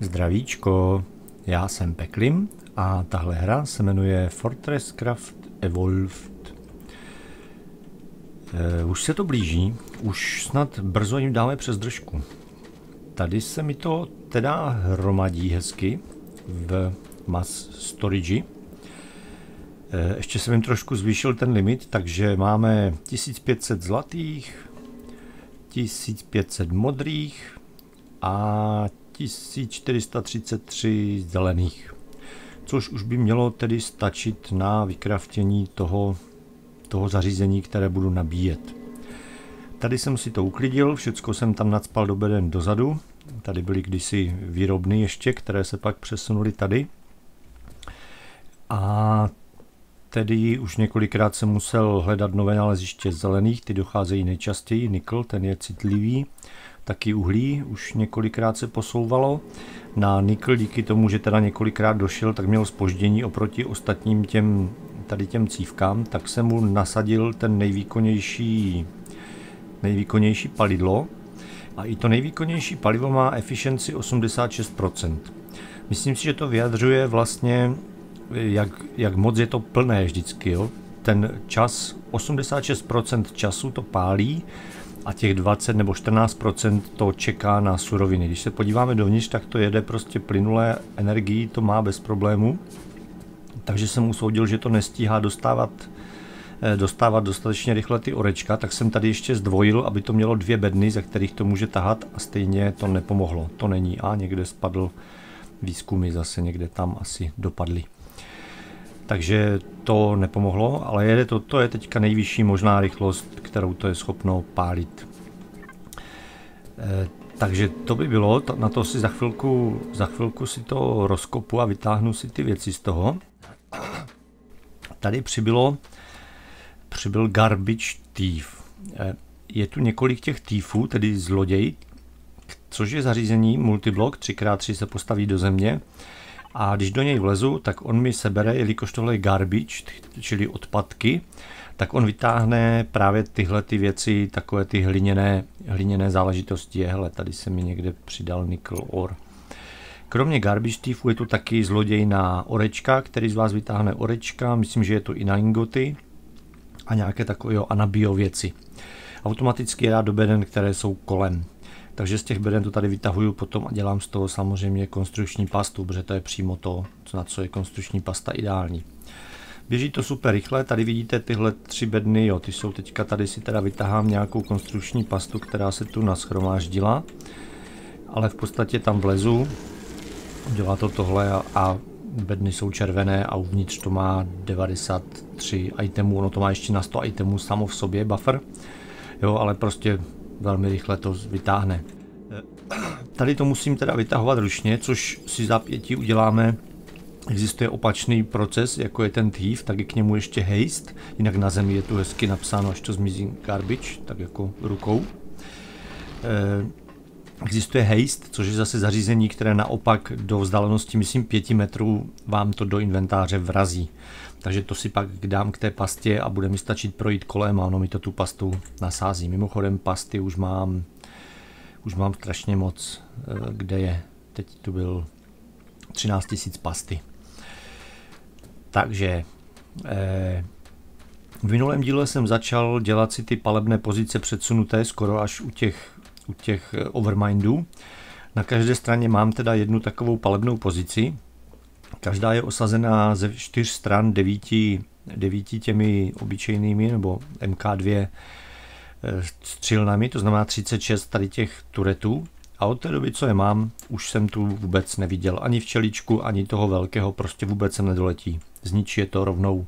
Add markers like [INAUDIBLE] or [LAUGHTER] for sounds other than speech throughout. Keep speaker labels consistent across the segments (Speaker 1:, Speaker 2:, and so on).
Speaker 1: Zdravíčko, já jsem Peklim a tahle hra se jmenuje Fortress Craft Evolved. E, už se to blíží, už snad brzo jim dáme přes držku. Tady se mi to teda hromadí hezky v mass storage. E, ještě jsem jim trošku zvýšil ten limit, takže máme 1500 zlatých, 1500 modrých a 1433 zelených. Což už by mělo tedy stačit na vykraftění toho, toho zařízení, které budu nabíjet. Tady jsem si to uklidil, všecko jsem tam nadspal do beden dozadu. Tady byly kdysi výrobny ještě, které se pak přesunuly tady. A tedy už několikrát jsem musel hledat nové naleziště zelených, ty docházejí nejčastěji, nikl, ten je citlivý taky uhlí, už několikrát se posouvalo. Na nikl díky tomu, že teda několikrát došel, tak měl spoždění oproti ostatním těm tady těm cívkám, tak jsem mu nasadil ten nejvýkonnější, nejvýkonnější palidlo. A i to nejvýkonnější palivo má efficiency 86%. Myslím si, že to vyjadřuje vlastně, jak, jak moc je to plné vždycky. Jo? Ten čas, 86% času to pálí, a těch 20 nebo 14% to čeká na suroviny. Když se podíváme dovnitř, tak to jede prostě plynulé energii, to má bez problému. Takže jsem usoudil, že to nestíhá dostávat eh, dostávat dostatečně rychle ty orečka, tak jsem tady ještě zdvojil, aby to mělo dvě bedny, ze kterých to může tahat a stejně to nepomohlo. To není a někde spadl výzkumy zase někde tam asi dopadly takže to nepomohlo, ale jede to, to je teďka nejvyšší možná rychlost, kterou to je schopno pálit. E, takže to by bylo, na to si za chvilku, za chvilku si to rozkopu a vytáhnu si ty věci z toho. Tady přibylo, přibyl garbage thief. E, je tu několik těch thiefů, tedy zloděj, což je zařízení multiblok, 3x3 se postaví do země a když do něj vlezu, tak on mi sebere, jelikož tohle je garbage, čili odpadky, tak on vytáhne právě tyhle ty věci, takové ty hliněné, hliněné záležitosti. Hele, tady se mi někde přidal nickel ore. Kromě garbage thiefu je tu taky zloděj na orečka, který z vás vytáhne orečka, myslím, že je to i na ingoty a nějaké takové a na bio věci. Automaticky je dá do beden, které jsou kolem. Takže z těch beden to tady vytahuju potom a dělám z toho samozřejmě konstrukční pastu, protože to je přímo to, na co je konstrukční pasta ideální. Běží to super rychle, tady vidíte tyhle tři bedny, jo, ty jsou teďka, tady si teda vytahám nějakou konstrukční pastu, která se tu naschromáždila, ale v podstatě tam vlezu, dělá to tohle a, a bedny jsou červené a uvnitř to má 93 itemů, ono to má ještě na 100 itemů samo v sobě, buffer, jo, ale prostě velmi rychle to vytáhne. Tady to musím teda vytahovat ručně, což si za pěti uděláme. Existuje opačný proces, jako je ten thief, tak je k němu ještě haste, jinak na zemi je tu hezky napsáno, až to zmizí garbage, tak jako rukou. Eh, existuje haste, což je zase zařízení, které naopak do vzdálenosti, myslím, 5 metrů vám to do inventáře vrazí. Takže to si pak dám k té pastě a bude mi stačit projít kolem a ono mi to tu pastu nasází. Mimochodem pasty už mám, už mám strašně moc, eh, kde je. Teď tu byl 13 000 pasty. Takže eh, v minulém díle jsem začal dělat si ty palebné pozice předsunuté skoro až u těch, u těch eh, overmindů. Na každé straně mám teda jednu takovou palebnou pozici, Každá je osazená ze čtyř stran devíti, devíti těmi obyčejnými nebo MK2 eh, střelnami, to znamená 36 tady těch turetů. A od té doby, co je mám, už jsem tu vůbec neviděl ani včeličku, ani toho velkého, prostě vůbec jsem nedoletí. Zničí je to rovnou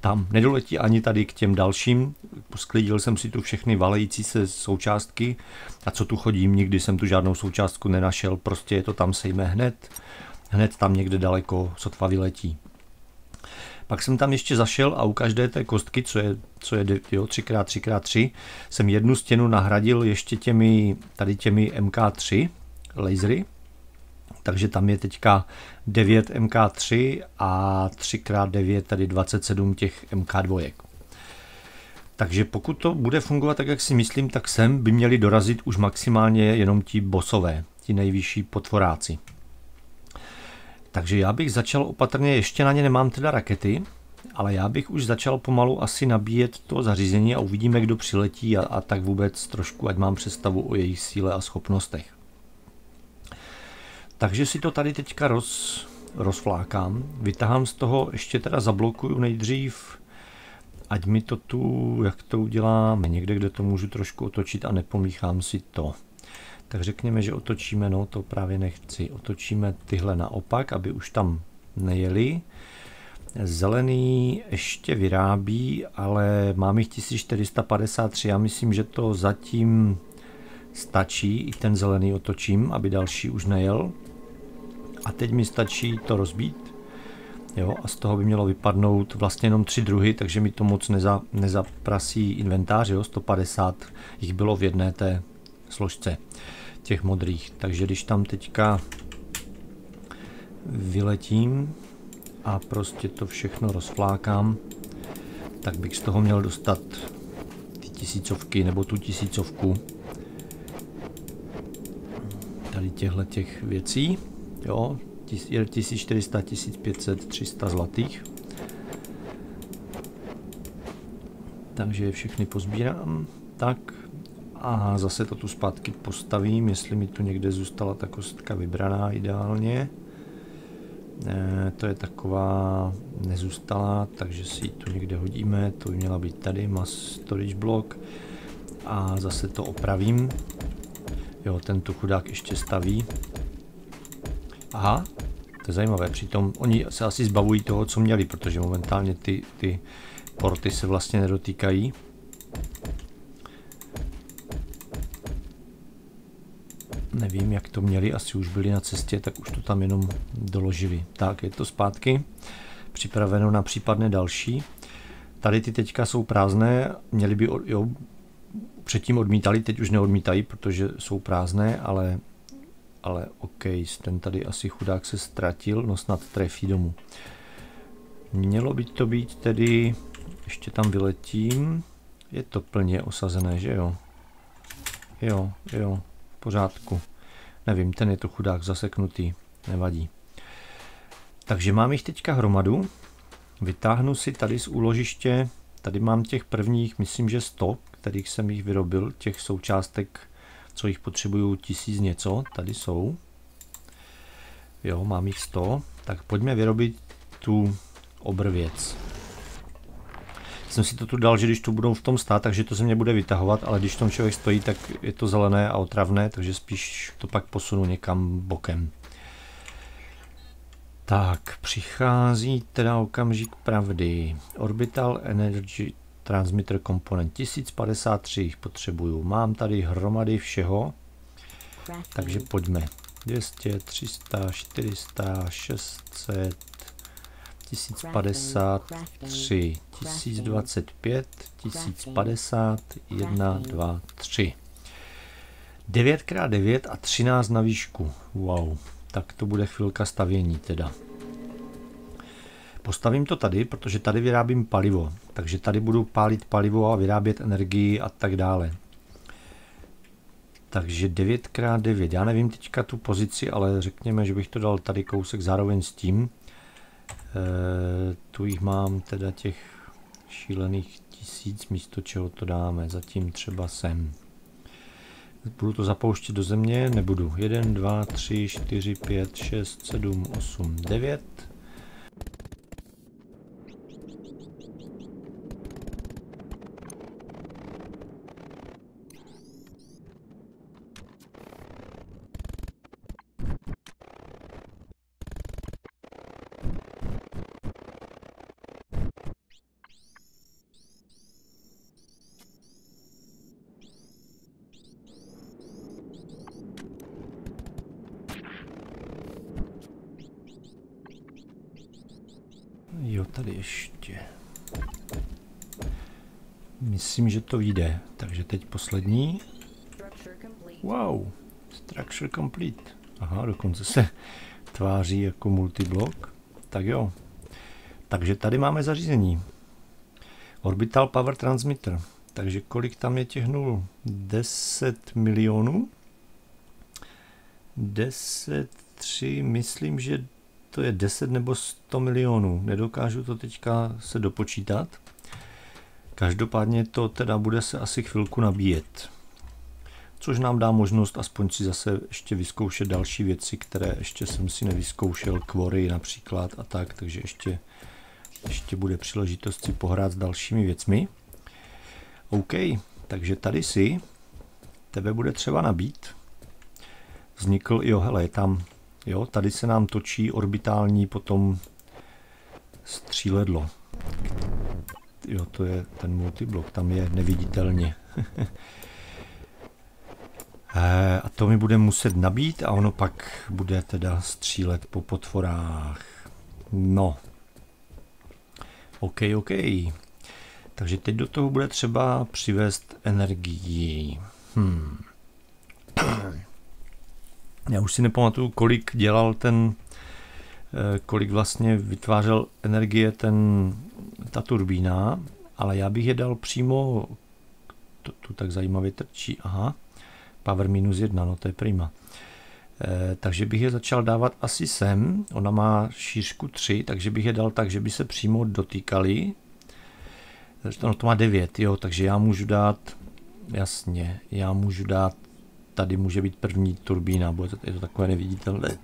Speaker 1: tam. Nedoletí ani tady k těm dalším. Sklidil jsem si tu všechny valející se součástky a co tu chodím, nikdy jsem tu žádnou součástku nenašel, prostě je to tam sejme hned hned tam někde daleko sotva vyletí. Pak jsem tam ještě zašel a u každé té kostky, co je, co je jo, 3x3x3, jsem jednu stěnu nahradil ještě těmi, tady těmi MK3 lasery, takže tam je teďka 9 MK3 a 3x9 tady 27 těch MK2. Takže pokud to bude fungovat tak, jak si myslím, tak sem by měli dorazit už maximálně jenom ti bosové, ti nejvyšší potvoráci. Takže já bych začal opatrně, ještě na ně nemám teda rakety, ale já bych už začal pomalu asi nabíjet to zařízení a uvidíme, kdo přiletí a, a tak vůbec trošku, ať mám představu o jejich síle a schopnostech. Takže si to tady teďka roz, rozflákám, vytahám z toho, ještě teda zablokuju nejdřív, ať mi to tu, jak to uděláme, někde, kde to můžu trošku otočit a nepomíchám si to. Tak řekněme, že otočíme, no to právě nechci, otočíme tyhle naopak, aby už tam nejeli. Zelený ještě vyrábí, ale mám jich 1453, já myslím, že to zatím stačí, i ten zelený otočím, aby další už nejel. A teď mi stačí to rozbít. Jo, a z toho by mělo vypadnout vlastně jenom tři druhy, takže mi to moc neza, nezaprasí inventář, jo, 150 jich bylo v jedné té složce těch modrých. Takže když tam teďka vyletím a prostě to všechno rozflákám, tak bych z toho měl dostat ty tisícovky nebo tu tisícovku tady těchto těch věcí. Jo, 1400, 1500, 300 zlatých. Takže je všechny pozbírám. Tak a zase to tu zpátky postavím, jestli mi tu někde zůstala ta kostka vybraná ideálně. E, to je taková nezůstalá, takže si ji tu někde hodíme, to by měla být tady, mass storage block a zase to opravím. Jo, ten tu chudák ještě staví. Aha, to je zajímavé, přitom oni se asi zbavují toho, co měli, protože momentálně ty, ty porty se vlastně nedotýkají. Nevím, jak to měli, asi už byli na cestě, tak už to tam jenom doložili. Tak, je to zpátky, připraveno na případné další. Tady ty teďka jsou prázdné, měli by, jo, předtím odmítali, teď už neodmítají, protože jsou prázdné, ale ale OK, ten tady asi chudák se ztratil, no snad trefí domů. Mělo by to být tedy, ještě tam vyletím, je to plně osazené, že jo? Jo, jo, v pořádku. Nevím, ten je to chudák zaseknutý, nevadí. Takže mám jich teďka hromadu, vytáhnu si tady z úložiště, tady mám těch prvních, myslím, že 100, kterých jsem jich vyrobil, těch součástek co jich potřebuju tisíc něco, tady jsou. Jo, mám jich 100. Tak pojďme vyrobit tu obrvěc. Jsem si to tu dal, že když tu budou v tom stát, takže to se mě bude vytahovat, ale když tom člověk stojí, tak je to zelené a otravné, takže spíš to pak posunu někam bokem. Tak, přichází teda okamžik pravdy. Orbital Energy transmitter komponent 1053 jich potřebuju. Mám tady hromady všeho, takže pojďme. 200, 300, 400, 600, 1053, 1025, 1050, 1, 2, 3. 9x9 a 13 na výšku. Wow, tak to bude chvilka stavění teda. Postavím to tady, protože tady vyrábím palivo, takže tady budu pálit palivo a vyrábět energii a tak dále. Takže 9x9, já nevím teďka tu pozici, ale řekněme, že bych to dal tady kousek zároveň s tím. E, tu jich mám teda těch šílených tisíc, místo čeho to dáme, zatím třeba sem. Budu to zapouštět do země? Nebudu. 1, 2, 3, 4, 5, 6, 7, 8, 9. Jo, tady ještě. Myslím, že to vyjde. Takže teď poslední. Wow, structure complete. Aha, dokonce se [LAUGHS] tváří jako multiblok. Tak jo. Takže tady máme zařízení. Orbital Power Transmitter. Takže kolik tam je těch nul? 10 milionů. 10, 3, myslím, že to je 10 nebo 100 milionů. Nedokážu to teďka se dopočítat. Každopádně to teda bude se asi chvilku nabíjet. Což nám dá možnost aspoň si zase ještě vyzkoušet další věci, které ještě jsem si nevyzkoušel, kvory například a tak, takže ještě, ještě bude příležitost si pohrát s dalšími věcmi. OK, takže tady si tebe bude třeba nabít. Vznikl, jo, hele, je tam, jo, tady se nám točí orbitální potom stříledlo. Jo, to je ten multiblok, tam je neviditelně. [LAUGHS] Eh, a to mi bude muset nabít a ono pak bude teda střílet po potvorách. No. OK, OK. Takže teď do toho bude třeba přivést energii. Hmm. [CLEARS THROAT] Já už si nepamatuju, kolik dělal ten, eh, kolik vlastně vytvářel energie ten, ta turbína, ale já bych je dal přímo, to tu tak zajímavě trčí, aha, power minus jedna, no to je prima. E, takže bych je začal dávat asi sem, ona má šířku 3, takže bych je dal tak, že by se přímo dotýkali. No to má 9, jo, takže já můžu dát, jasně, já můžu dát, tady může být první turbína, bude to, je to takové neviditelné,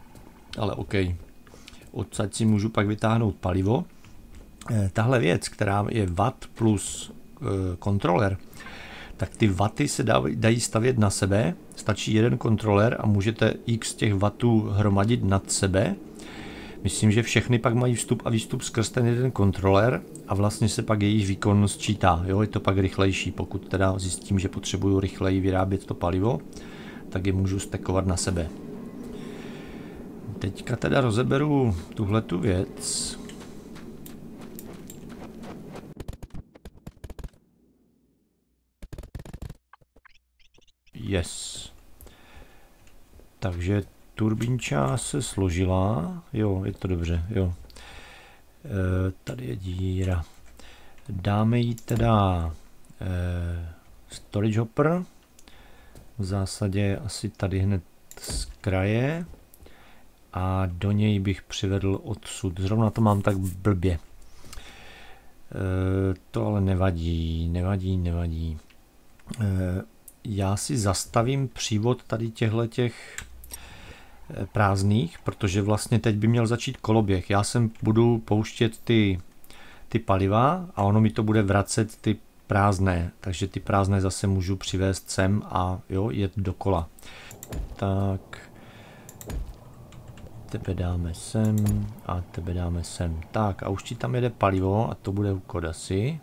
Speaker 1: ale OK. Odsaď si můžu pak vytáhnout palivo. E, tahle věc, která je watt plus e, kontroler, tak ty vaty se dají stavět na sebe, stačí jeden kontroler a můžete x těch vatů hromadit nad sebe. Myslím, že všechny pak mají vstup a výstup skrz ten jeden kontroler a vlastně se pak jejich výkon sčítá. Jo, je to pak rychlejší, pokud teda zjistím, že potřebuju rychleji vyrábět to palivo, tak je můžu stekovat na sebe. Teďka teda rozeberu tuhletu věc. Yes. Takže turbínča se složila. Jo, je to dobře, jo. E, tady je díra. Dáme jí teda e, storage hopper. V zásadě asi tady hned z kraje. A do něj bych přivedl odsud. Zrovna to mám tak blbě. E, to ale nevadí, nevadí, nevadí. E, já si zastavím přívod tady těchto těch eh, prázdných, protože vlastně teď by měl začít koloběh. Já sem budu pouštět ty, ty paliva a ono mi to bude vracet ty prázdné, takže ty prázdné zase můžu přivést sem a jo, jet dokola. Tak, tebe dáme sem a tebe dáme sem. Tak a už ti tam jede palivo a to bude u Kodasy.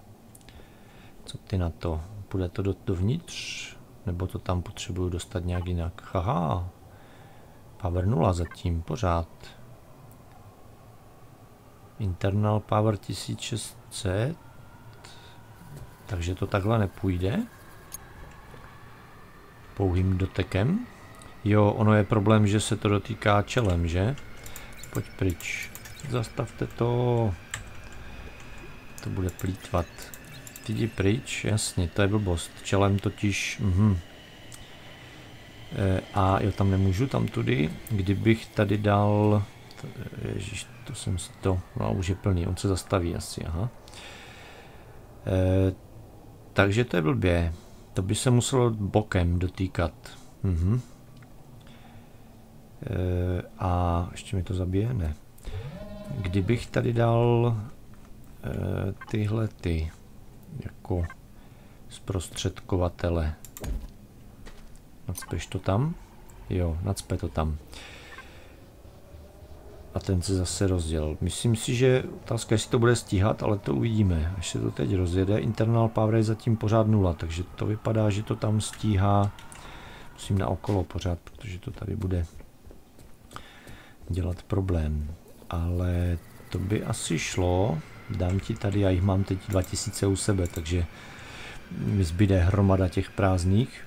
Speaker 1: Co ty na to? Bude to do, dovnitř? Nebo to tam potřebuju dostat nějak jinak. Haha. Power 0 zatím, pořád. Internal power 1600. Takže to takhle nepůjde. Pouhým dotekem. Jo, ono je problém, že se to dotýká čelem, že? Pojď pryč. Zastavte to. To bude plítvat. Ty jdi pryč, jasně, to je blbost. Čelem totiž, mhm. E, a jo, tam nemůžu, tam tudy. Kdybych tady dal, ježiš, to jsem si to, no už je plný, on se zastaví asi, aha. E, takže to je blbě. To by se muselo bokem dotýkat. Mhm. E, a ještě mi to zabije? Ne. Kdybych tady dal e, tyhle ty, jako zprostředkovatele. Nacpeš to tam? Jo, nacpe to tam. A ten se zase rozděl. Myslím si, že otázka, jestli to bude stíhat, ale to uvidíme. Až se to teď rozjede, internal power je zatím pořád nula, takže to vypadá, že to tam stíhá. Musím na okolo pořád, protože to tady bude dělat problém. Ale to by asi šlo dám ti tady, já jich mám teď 2000 u sebe, takže mi zbyde hromada těch prázdných.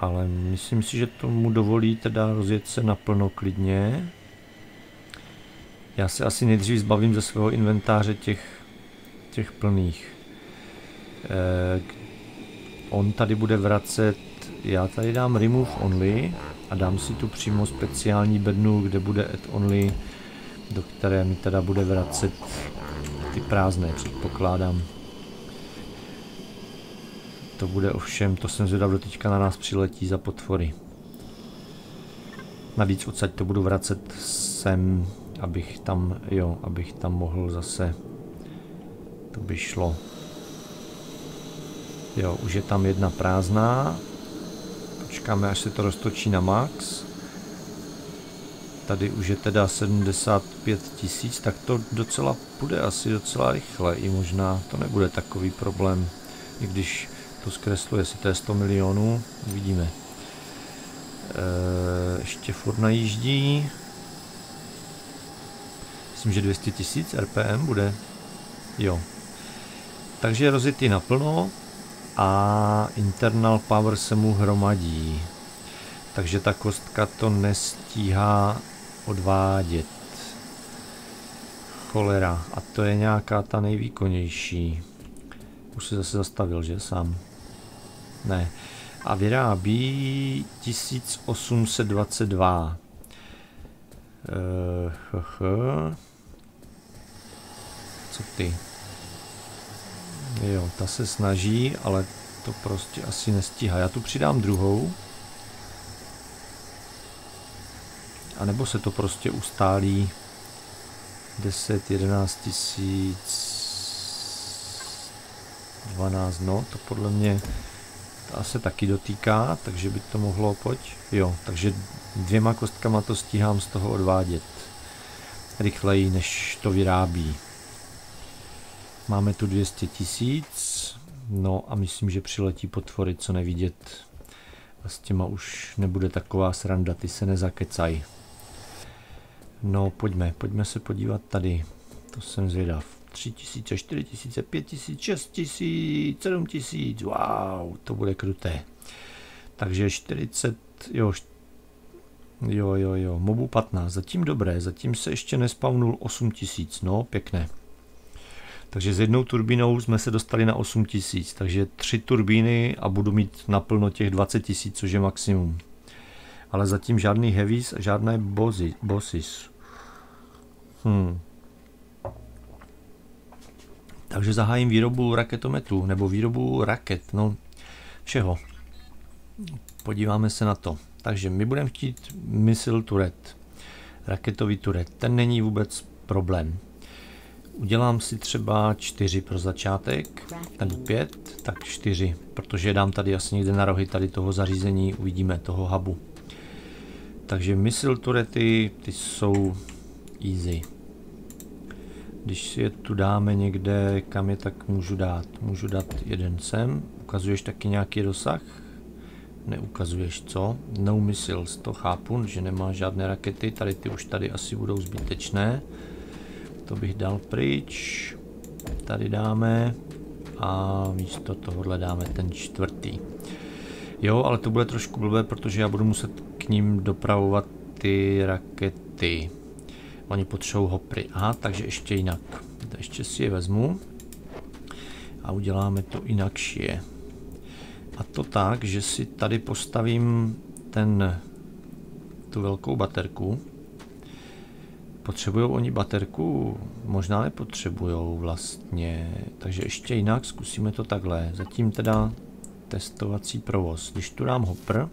Speaker 1: Ale myslím si, že tomu dovolí teda rozjet se naplno klidně. Já se asi nejdřív zbavím ze svého inventáře těch, těch plných. Eh, on tady bude vracet, já tady dám remove only a dám si tu přímo speciální bednu, kde bude add only, do které mi teda bude vracet ty prázdné, předpokládám. To bude ovšem, to jsem zvědav, do teďka na nás přiletí za potvory. Navíc odsaď to budu vracet sem, abych tam, jo, abych tam mohl zase, to by šlo. Jo, už je tam jedna prázdná. Počkáme, až se to roztočí na max. Tady už je teda 75 tisíc, tak to docela bude asi docela rychle. I možná to nebude takový problém, i když to zkresluje, jestli to je 100 milionů, uvidíme. Ještě furt najíždí. Myslím, že 200 tisíc RPM bude. Jo. Takže rozjetý naplno a internal power se mu hromadí. Takže ta kostka to nestíhá odvádět. Cholera. A to je nějaká ta nejvýkonnější. Už se zase zastavil, že sám? Ne. A vyrábí 1822. Uh, Co ty? Jo, ta se snaží, ale to prostě asi nestíhá. Já tu přidám druhou. A nebo se to prostě ustálí 10, 11 tisíc 12, no, to podle mě ta se taky dotýká, takže by to mohlo, pojď, jo, takže dvěma kostkama to stíhám z toho odvádět rychleji, než to vyrábí. Máme tu 200 tisíc, no a myslím, že přiletí potvory, co nevidět. A s těma už nebude taková sranda, ty se nezakecaj. No pojďme, pojďme se podívat tady, to jsem zvědav. 3 tisíce, 4 tisíce, 5 tisíc, 6 tisíc, 7 tisíc, wow, to bude kruté. Takže 40, jo, jo, jo, jo, mobu 15, zatím dobré, zatím se ještě nespawnul 8 tisíc, no, pěkné. Takže s jednou turbínou jsme se dostali na 8 tisíc, takže tři turbíny a budu mít naplno těch 20 tisíc, což je maximum. Ale zatím žádný heavies a žádné bosses. Hmm. Takže zahájím výrobu raketometů, nebo výrobu raket, no všeho. Podíváme se na to. Takže my budeme chtít missile turret, raketový turret. Ten není vůbec problém. Udělám si třeba čtyři pro začátek, nebo pět, tak čtyři, protože dám tady asi někde na rohy tady toho zařízení, uvidíme, toho hubu. Takže missile turety, ty jsou easy. Když si je tu dáme někde, kam je tak můžu dát? Můžu dát jeden sem. Ukazuješ taky nějaký dosah? Neukazuješ co? No missiles, to chápu, že nemá žádné rakety, tady ty už tady asi budou zbytečné. To bych dal pryč. Tady dáme a místo tohohle dáme ten čtvrtý. Jo, ale to bude trošku blbé, protože já budu muset k ním dopravovat ty rakety. Oni potřebují hopry. Aha, takže ještě jinak. Ještě si je vezmu. A uděláme to jinakšie. A to tak, že si tady postavím ten, tu velkou baterku. Potřebují oni baterku? Možná nepotřebují vlastně. Takže ještě jinak, zkusíme to takhle. Zatím teda testovací provoz. Když tu dám hopper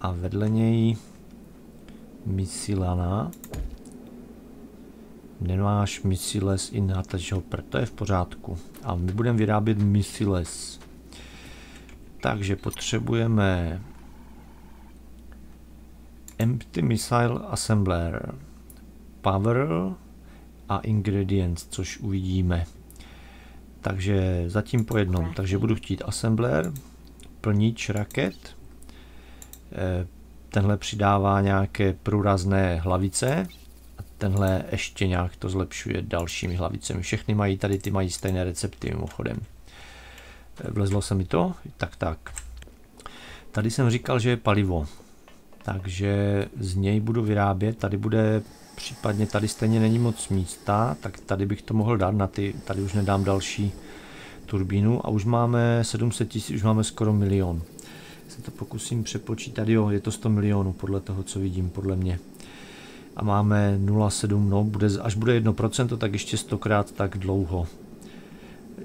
Speaker 1: a vedle něj misilana, nemáš missiles in attach hopper, to je v pořádku. A my budeme vyrábět missiles. Takže potřebujeme Empty Missile Assembler, Power a Ingredients, což uvidíme. Takže zatím po jednom. Takže budu chtít Assembler, plnič raket. Eh, tenhle přidává nějaké průrazné hlavice, tenhle ještě nějak to zlepšuje dalšími hlavicemi. Všechny mají tady, ty mají stejné recepty mimochodem. Vlezlo se mi to? Tak, tak. Tady jsem říkal, že je palivo. Takže z něj budu vyrábět, tady bude případně, tady stejně není moc místa, tak tady bych to mohl dát na ty, tady už nedám další turbínu a už máme 700 tisíc, už máme skoro milion. Se to pokusím přepočítat, jo, je to 100 milionů podle toho, co vidím, podle mě. A máme 0,7, no, bude, až bude 1%, tak ještě 100 krát tak dlouho.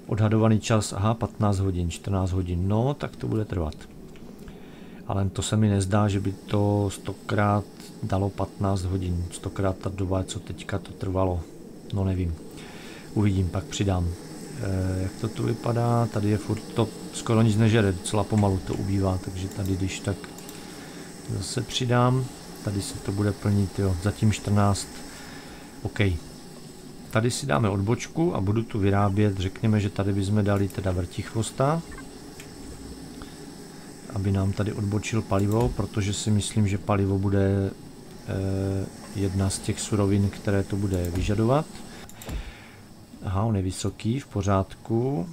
Speaker 1: Odhadovaný čas, aha, 15 hodin, 14 hodin, no, tak to bude trvat. Ale to se mi nezdá, že by to stokrát dalo 15 hodin, stokrát ta doba, co teďka to trvalo, no nevím. Uvidím, pak přidám. E, jak to tu vypadá, tady je furt to skoro nic nežere, docela pomalu to ubývá, takže tady když tak zase přidám, tady se to bude plnit, jo, zatím 14, OK. Tady si dáme odbočku a budu tu vyrábět, řekněme, že tady bychom dali teda vrtichvosta, aby nám tady odbočil palivo, protože si myslím, že palivo bude jedna z těch surovin, které to bude vyžadovat. Aha, on je vysoký, v pořádku.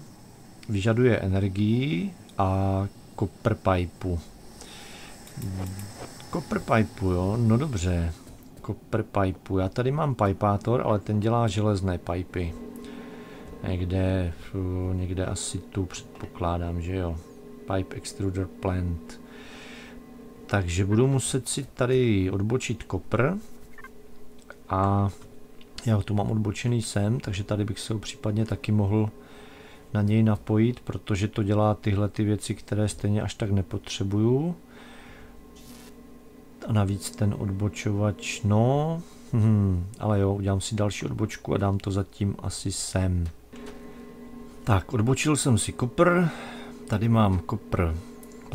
Speaker 1: Vyžaduje energii a copper pipe. Copper pipe, jo, no dobře. Copper pipe. Já tady mám pipátor, ale ten dělá železné pipy. Někde, někde asi tu předpokládám, že jo. Pipe Extruder Plant. Takže budu muset si tady odbočit kopr a já ho tu mám odbočený sem, takže tady bych se ho případně taky mohl na něj napojit, protože to dělá tyhle ty věci, které stejně až tak nepotřebuju. A navíc ten odbočovač, no, hmm, ale jo, udělám si další odbočku a dám to zatím asi sem. Tak, odbočil jsem si kopr, tady mám kopr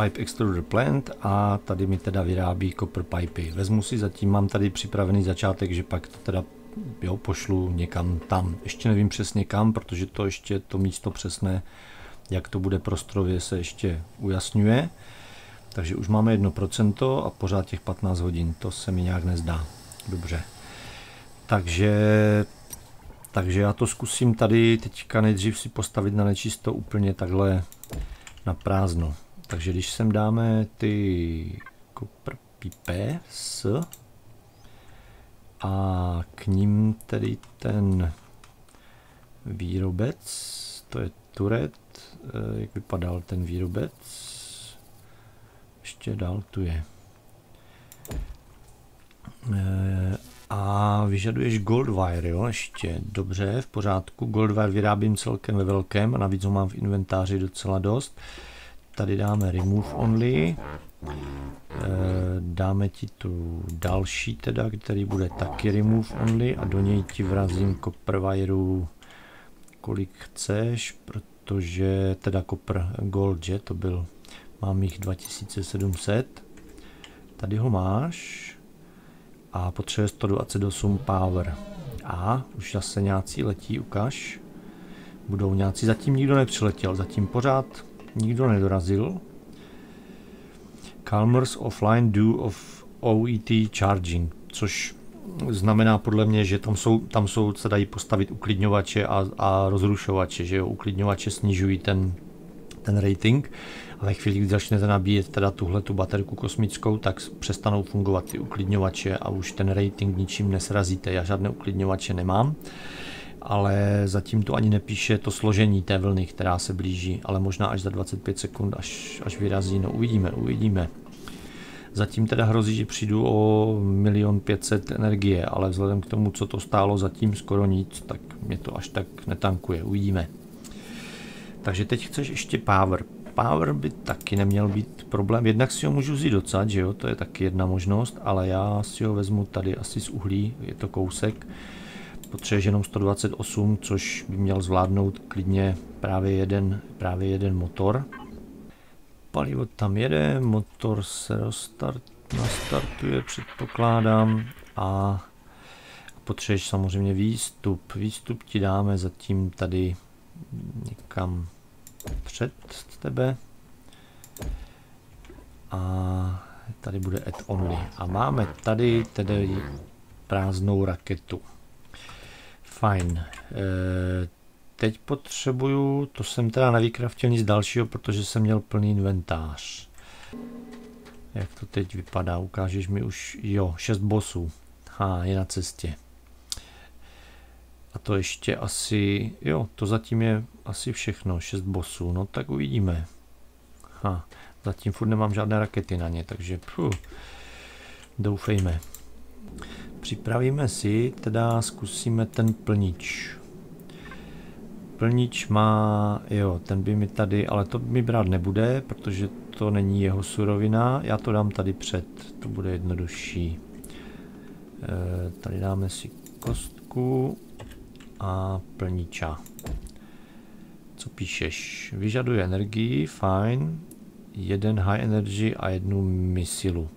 Speaker 1: Pipe Extruder Plant a tady mi teda vyrábí kopr pipy. Vezmu si zatím, mám tady připravený začátek, že pak to teda jo, pošlu někam tam. Ještě nevím přesně kam, protože to ještě to místo přesné, jak to bude prostorově, se ještě ujasňuje. Takže už máme 1% a pořád těch 15 hodin, to se mi nějak nezdá. Dobře. Takže, takže já to zkusím tady teďka nejdřív si postavit na nečisto úplně takhle na prázdno. Takže když sem dáme ty copper s a k ním tedy ten výrobec, to je Turet, eh, jak vypadal ten výrobec, ještě dál tu je. Eh, a vyžaduješ Goldwire, jo, ještě, dobře, v pořádku, Goldwire vyrábím celkem ve velkém a navíc ho mám v inventáři docela dost. Tady dáme Remove Only, eh, dáme ti tu další teda, který bude taky Remove Only a do něj ti vrazím Copper Wire kolik chceš, protože teda Copper Gold, že to byl, mám jich 2700, tady ho máš a potřebuje 128 power. A už zase nějací letí, ukaž. Budou nějací, zatím nikdo nepřiletěl, zatím pořád nikdo nedorazil. Calmers offline do of OET charging, což znamená podle mě, že tam jsou, tam jsou se dají postavit uklidňovače a, a rozrušovače, že jo, uklidňovače snižují ten, ten rating a ve chvíli, kdy začnete nabíjet teda tuhle tu baterku kosmickou, tak přestanou fungovat ty uklidňovače a už ten rating ničím nesrazíte. Já žádné uklidňovače nemám, ale zatím to ani nepíše to složení té vlny, která se blíží, ale možná až za 25 sekund, až, až vyrazí, no uvidíme, uvidíme. Zatím teda hrozí, že přijdu o milion 500 energie, ale vzhledem k tomu, co to stálo zatím skoro nic, tak mě to až tak netankuje, uvidíme. Takže teď chceš ještě power power by taky neměl být problém. Jednak si ho můžu vzít docad, že jo, to je taky jedna možnost, ale já si ho vezmu tady asi z uhlí, je to kousek. Potřebuješ jenom 128, což by měl zvládnout klidně právě jeden, právě jeden motor. Palivo tam jede, motor se restart, nastartuje, předpokládám, a potřebuješ samozřejmě výstup. Výstup ti dáme zatím tady někam před tebe. A tady bude add only. A máme tady tedy prázdnou raketu. Fajn. E, teď potřebuju, to jsem teda nevykraftil nic dalšího, protože jsem měl plný inventář. Jak to teď vypadá? Ukážeš mi už, jo, 6 bosů. Ha, je na cestě. A to ještě asi, jo, to zatím je asi všechno, 6 bosů, no tak uvidíme. Ha, Zatím furt nemám žádné rakety na ně, takže pfu, doufejme. Připravíme si, teda zkusíme ten plnič. Plnič má, jo, ten by mi tady, ale to mi brát nebude, protože to není jeho surovina. Já to dám tady před, to bude jednodušší. E, tady dáme si kostku a plniča. Co píšeš? Vyžaduje energii, fajn. Jeden high energy a jednu misilu.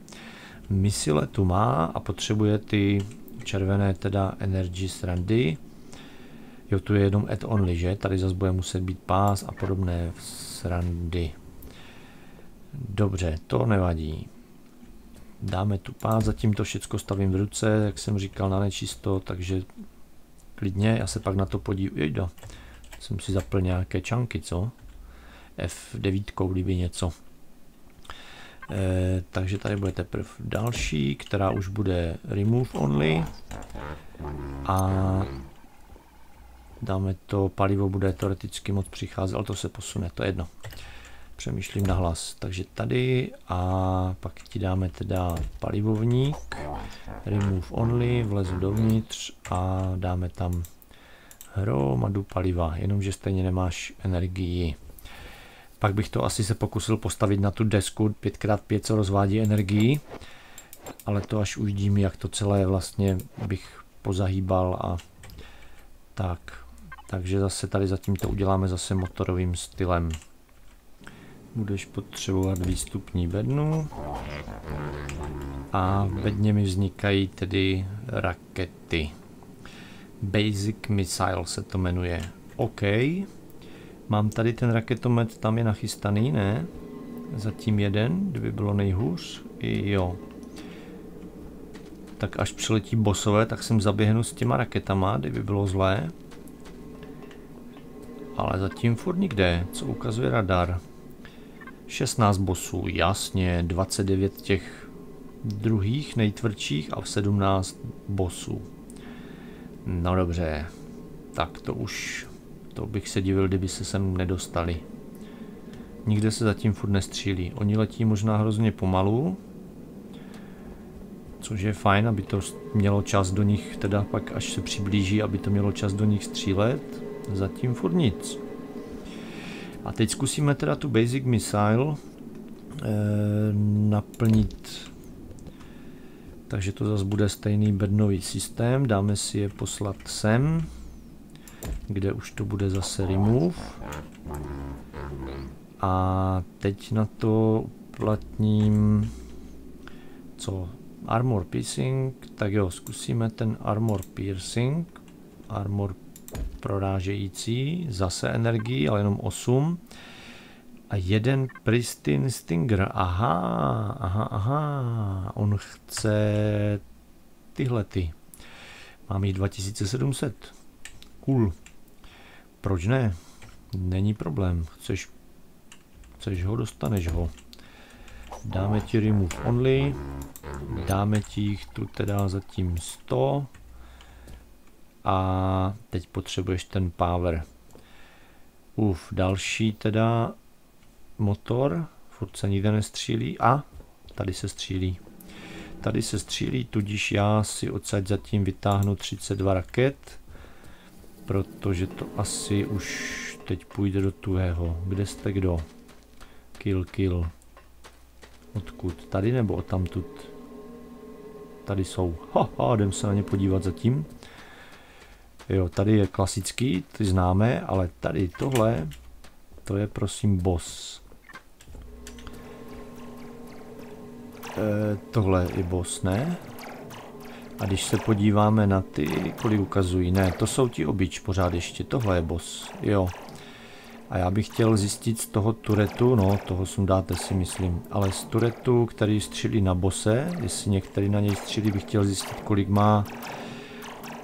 Speaker 1: Misile tu má a potřebuje ty červené teda energy srandy. Jo, tu je jenom add only, že? Tady zase bude muset být pás a podobné srandy. Dobře, to nevadí. Dáme tu pás, zatím to všechno stavím v ruce, jak jsem říkal, na nečisto, takže klidně, já se pak na to podívám. Jejda, jsem si zapl nějaké čanky, co? F9, kdyby něco. E, takže tady bude teprve další, která už bude remove only. A dáme to, palivo bude teoreticky moc přicházet, ale to se posune, to je jedno. Přemýšlím na hlas. Takže tady a pak ti dáme teda palivovník, remove only, vlezu dovnitř a dáme tam hromadu paliva, jenomže stejně nemáš energii. Pak bych to asi se pokusil postavit na tu desku 5x5, co rozvádí energii, ale to až uvidím, jak to celé vlastně bych pozahýbal a tak. Takže zase tady zatím to uděláme zase motorovým stylem. Budeš potřebovat výstupní bednu. A v bedně mi vznikají tedy rakety. Basic Missile se to jmenuje. OK. Mám tady ten raketomet, tam je nachystaný, ne? Zatím jeden, kdyby bylo nejhůř. Jo. Tak až přiletí bosové, tak jsem zaběhnu s těma raketama, kdyby bylo zlé. Ale zatím furt nikde, co ukazuje radar. 16 bosů, jasně, 29 těch druhých nejtvrdších a 17 bosů. No dobře, tak to už, to bych se divil, kdyby se sem nedostali. Nikde se zatím furt nestřílí. Oni letí možná hrozně pomalu, což je fajn, aby to mělo čas do nich, teda pak až se přiblíží, aby to mělo čas do nich střílet. Zatím furt nic. A teď zkusíme teda tu Basic Missile eh, naplnit. Takže to zase bude stejný bednový systém. Dáme si je poslat sem, kde už to bude zase remove. A teď na to uplatním co? Armor piercing, tak jo, zkusíme ten armor piercing, armor prorážející, zase energii, ale jenom 8. A jeden Pristine Stinger, aha, aha, aha, on chce tyhle ty. Mám jich 2700. Cool. Proč ne? Není problém. Chceš, chceš ho, dostaneš ho. Dáme ti remove only. Dáme ti jich tu teda zatím 100 a teď potřebuješ ten power. Uf, další teda motor, furt se nikde nestřílí a tady se střílí. Tady se střílí, tudíž já si odsaď zatím vytáhnu 32 raket, protože to asi už teď půjde do tuhého. Kde jste kdo? Kill, kill. Odkud? Tady nebo odtamtud? Tady jsou. Haha, jdem se na ně podívat zatím. Jo, tady je klasický, ty známe, ale tady tohle, to je prosím boss. E, tohle je boss, ne? A když se podíváme na ty, kolik ukazují, ne, to jsou ti obyč pořád ještě, tohle je boss, jo. A já bych chtěl zjistit z toho turetu, no toho sundáte si myslím, ale z turetu, který střílí na bose, jestli některý na něj střílí, bych chtěl zjistit, kolik má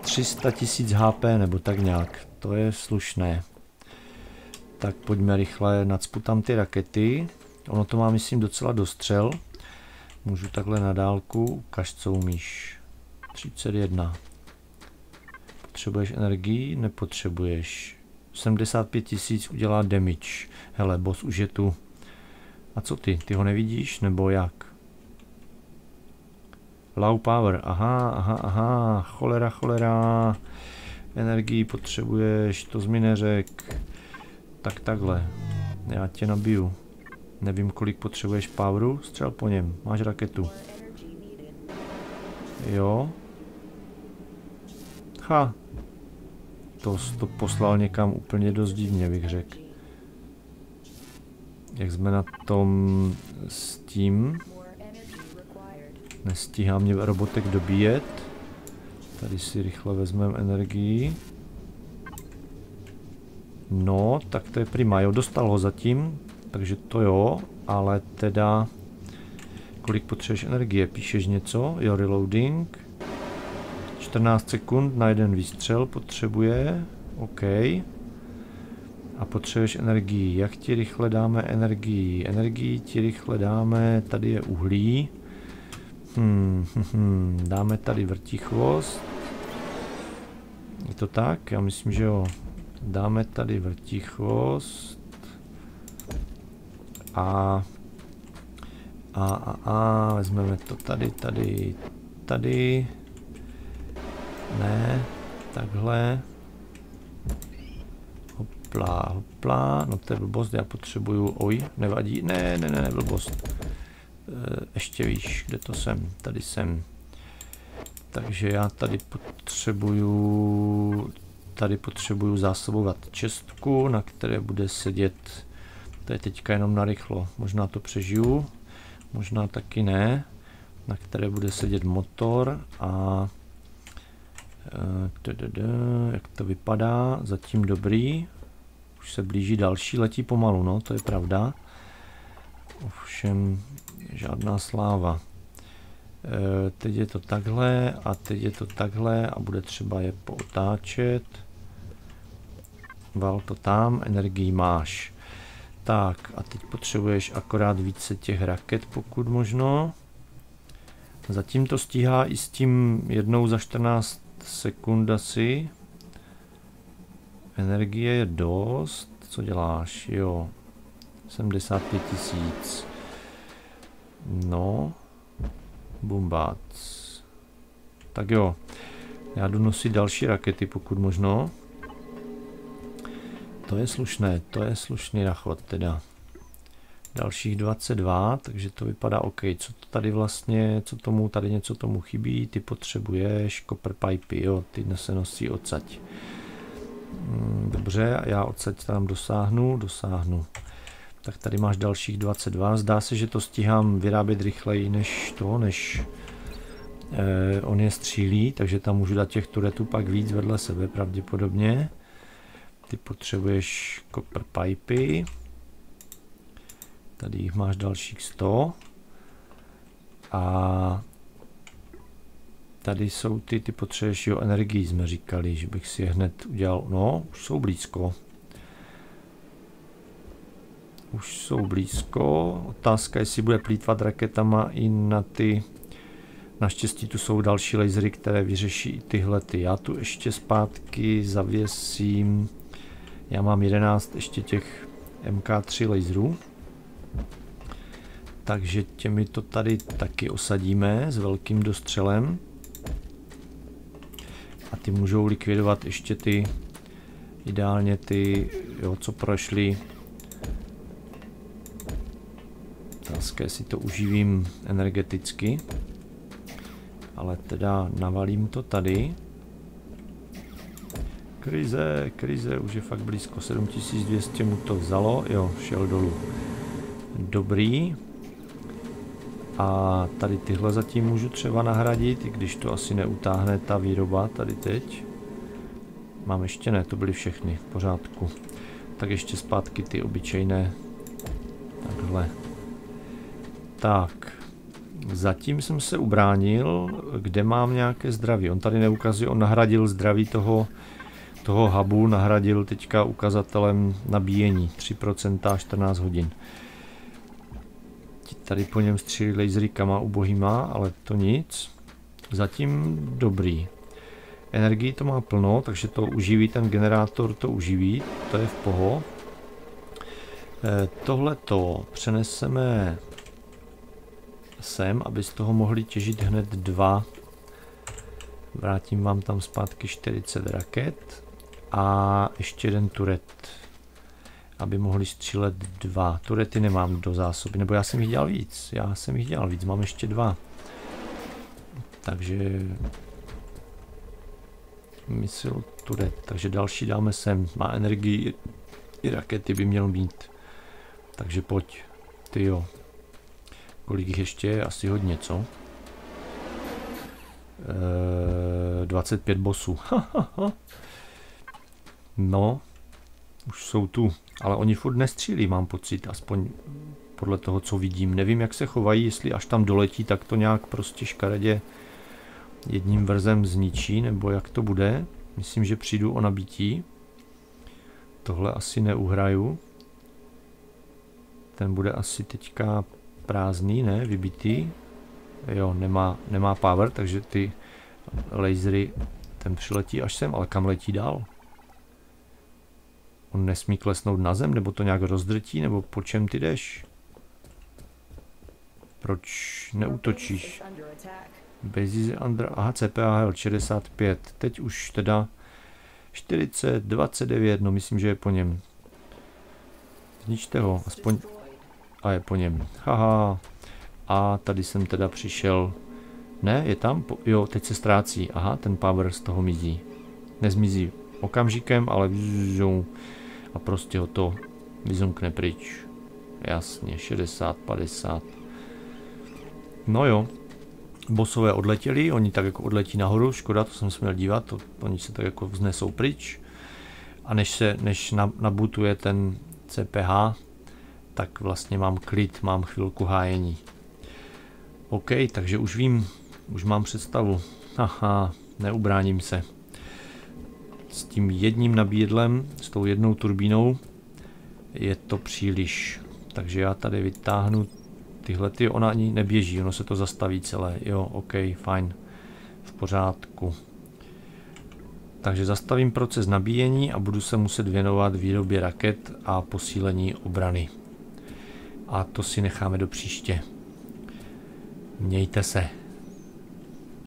Speaker 1: 300 tisíc HP nebo tak nějak. To je slušné. Tak pojďme rychle, nacpu tam ty rakety. Ono to má, myslím, docela dostřel. Můžu takhle na dálku. Ukaž, co umíš. 31. Potřebuješ energii? Nepotřebuješ. 75 tisíc udělá damage. Hele, boss už je tu. A co ty? Ty ho nevidíš, nebo jak? Low power, aha, aha, aha, cholera, cholera. Energii potřebuješ, to mi neřek. Tak takhle, já tě nabiju. Nevím, kolik potřebuješ poweru, střel po něm, máš raketu. Jo. Ha. To, to poslal někam úplně dost divně, bych řekl. Jak jsme na tom s tím? Nestíhá mě robotek dobíjet. Tady si rychle vezmeme energii. No, tak to je prima, jo, dostal ho zatím, takže to jo, ale teda kolik potřebuješ energie, píšeš něco, jo, reloading. 14 sekund na jeden výstřel potřebuje, OK. A potřebuješ energii, jak ti rychle dáme energii? Energii ti rychle dáme, tady je uhlí. Hmm, hm, hm, dáme tady vrtichvost. Je to tak? Já myslím, že jo. Dáme tady vrtichvost. A a, a, a, vezmeme to tady, tady, tady. Ne, takhle. Hopla, hopla, no to je blbost, já potřebuju, oj, nevadí, ne, ne, ne, ne, blbost. E, ještě víš, kde to jsem, tady jsem. Takže já tady potřebuju, tady potřebuju zásobovat čestku, na které bude sedět, to je teďka jenom na rychlo, možná to přežiju možná taky ne, na které bude sedět motor a jak to vypadá, zatím dobrý, už se blíží další, letí pomalu, no, to je pravda. Ovšem žádná sláva. E, teď je to takhle a teď je to takhle a bude třeba je pootáčet. Val to tam, energii máš. Tak a teď potřebuješ akorát více těch raket, pokud možno. Zatím to stíhá i s tím jednou za 14 sekund asi. Energie je dost. Co děláš? Jo. 75 tisíc. No. Bumbac. Tak jo. Já jdu nosit další rakety, pokud možno. To je slušné, to je slušný rachot teda. Dalších 22, takže to vypadá OK. Co to tady vlastně, co tomu, tady něco tomu chybí, ty potřebuješ, copper pipey, jo, ty se nosí odsaď. Hmm, dobře, já odsaď tam dosáhnu, dosáhnu. Tak tady máš dalších 22. Zdá se, že to stíhám vyrábět rychleji než to, než eh, on je střílí, takže tam můžu dát těch turetů pak víc vedle sebe pravděpodobně. Ty potřebuješ copper pipey. Tady jich máš dalších 100. A tady jsou ty, ty potřebuješ jo energii, jsme říkali, že bych si je hned udělal, no, už jsou blízko. Už jsou blízko. Otázka, jestli bude plítvat raketama i na ty Naštěstí tu jsou další lasery, které vyřeší i tyhle. Ty. Já tu ještě zpátky zavěsím já mám 11 ještě těch MK3 laserů. Takže těmi to tady taky osadíme s velkým dostřelem. A ty můžou likvidovat ještě ty, ideálně ty, jo, co prošly. Otázka, si to uživím energeticky. Ale teda navalím to tady. Krize, krize, už je fakt blízko, 7200 mu to vzalo, jo, šel dolů. Dobrý. A tady tyhle zatím můžu třeba nahradit, i když to asi neutáhne ta výroba tady teď. Mám ještě ne, to byly všechny, v pořádku. Tak ještě zpátky ty obyčejné. Takhle. Tak. Zatím jsem se ubránil, kde mám nějaké zdraví. On tady neukazuje, on nahradil zdraví toho toho hubu nahradil teďka ukazatelem nabíjení 3% 14 hodin. Tady po něm střílí laserikama ubohýma, ale to nic. Zatím dobrý. Energii to má plno, takže to uživí ten generátor, to uživí, to je v poho. Eh, Tohle to přeneseme sem, aby z toho mohli těžit hned dva. Vrátím vám tam zpátky 40 raket a ještě jeden turet, aby mohli střílet dva. Turety nemám do zásoby, nebo já jsem jich dělal víc, já jsem jich dělal víc, mám ještě dva. Takže misil turet, takže další dáme sem, má energii i rakety by měl mít. Takže pojď, ty jo. Kolik jich ještě je? Asi hodně, co? E, 25 bosů. no, už jsou tu. Ale oni furt nestřílí, mám pocit, aspoň podle toho, co vidím. Nevím, jak se chovají, jestli až tam doletí, tak to nějak prostě škaredě jedním vrzem zničí, nebo jak to bude. Myslím, že přijdu o nabití. Tohle asi neuhraju. Ten bude asi teďka prázdný, ne? Vybitý. Jo, nemá, nemá power, takže ty lasery, ten přiletí až sem, ale kam letí dál? On nesmí klesnout na zem, nebo to nějak rozdrtí, nebo po čem ty jdeš? Proč neutočíš? Basis under, aha, CPAL 65, teď už teda 40, 29, no myslím, že je po něm. Zničte ho, aspoň a je po něm. Haha. A tady jsem teda přišel. Ne, je tam? Jo, teď se ztrácí. Aha, ten power z toho mizí. Nezmizí okamžikem, ale vzou a prostě ho to vyzumkne pryč. Jasně, 60, 50. No jo, bosové odletěli, oni tak jako odletí nahoru, škoda, to jsem se měl dívat, to, oni se tak jako vznesou pryč. A než se, než nabutuje ten CPH, tak vlastně mám klid, mám chvilku hájení. OK, takže už vím, už mám představu. Haha, neubráním se. S tím jedním nabídlem, s tou jednou turbínou, je to příliš. Takže já tady vytáhnu tyhle, ty, ona ani neběží, ono se to zastaví celé. Jo, OK, fajn, v pořádku. Takže zastavím proces nabíjení a budu se muset věnovat výrobě raket a posílení obrany a to si necháme do příště. Mějte se.